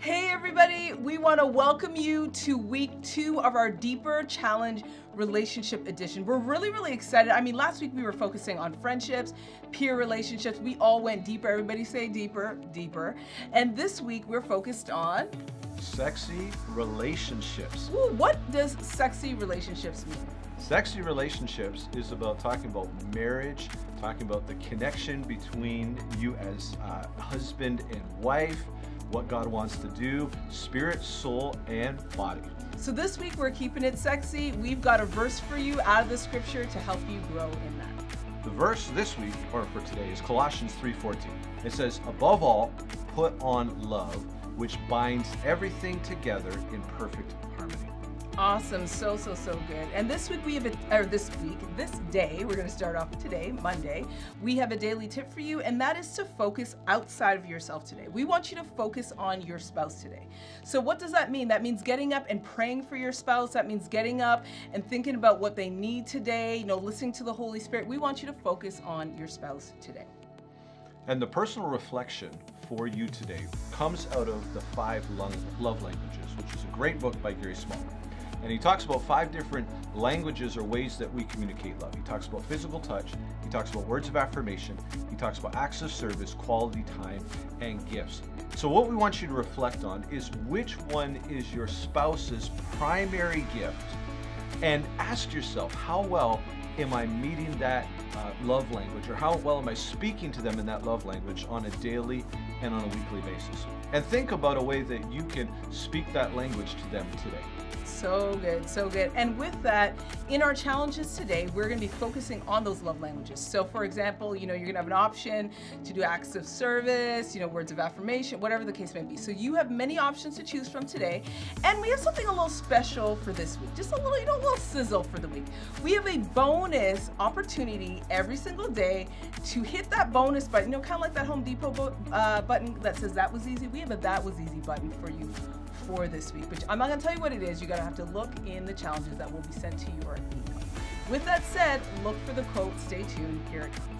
Hey, everybody, we want to welcome you to week two of our Deeper Challenge Relationship Edition. We're really, really excited. I mean, last week we were focusing on friendships, peer relationships. We all went deeper. Everybody say deeper, deeper. And this week we're focused on Sexy relationships. Ooh, what does sexy relationships mean? Sexy relationships is about talking about marriage, talking about the connection between you as uh, husband and wife, what God wants to do, spirit, soul, and body. So this week we're keeping it sexy. We've got a verse for you out of the scripture to help you grow in that. The verse this week, or for today, is Colossians 3.14. It says, Above all, put on love, which binds everything together in perfect harmony. Awesome, so so so good. And this week we have a, or this week, this day, we're going to start off today, Monday. We have a daily tip for you, and that is to focus outside of yourself today. We want you to focus on your spouse today. So what does that mean? That means getting up and praying for your spouse. That means getting up and thinking about what they need today. You know, listening to the Holy Spirit. We want you to focus on your spouse today. And the personal reflection for you today comes out of the five love languages, which is a great book by Gary Small. And he talks about five different languages or ways that we communicate love. He talks about physical touch, he talks about words of affirmation, he talks about acts of service, quality time, and gifts. So, what we want you to reflect on is which one is your spouse's primary gift, and ask yourself, how well am I meeting that uh, love language, or how well am I speaking to them in that love language on a daily and on a weekly basis? And think about a way that you can speak that language to them today. So good, so good. And with that, in our challenges today, we're going to be focusing on those love languages. So, for example, you know, you're going to have an option to do acts of service, you know, words of affirmation, whatever the case may be. So, you have many options to choose from today. And we have something a little special for this week, just a little, you know, a little sizzle for the week. We have a bonus opportunity every single day to hit that bonus button, you know, kind of like that Home Depot uh, button that says that was easy. We have a that was easy button for you for this week, which I'm not going to tell you what it is. You're going to have to look in the challenges that will be sent to your email. With that said, look for the quote. Stay tuned. Here it comes.